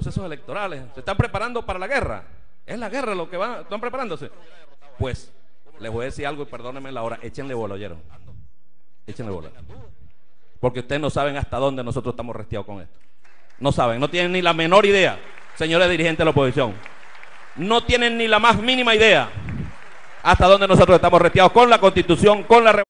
procesos electorales. Se están preparando para la guerra. Es la guerra lo que van, están preparándose. Pues, les voy a decir algo y perdónenme la hora. Échenle bola, ¿oyeron? Échenle bola. Porque ustedes no saben hasta dónde nosotros estamos resteados con esto. No saben, no tienen ni la menor idea, señores dirigentes de la oposición. No tienen ni la más mínima idea hasta dónde nosotros estamos resteados con la constitución, con la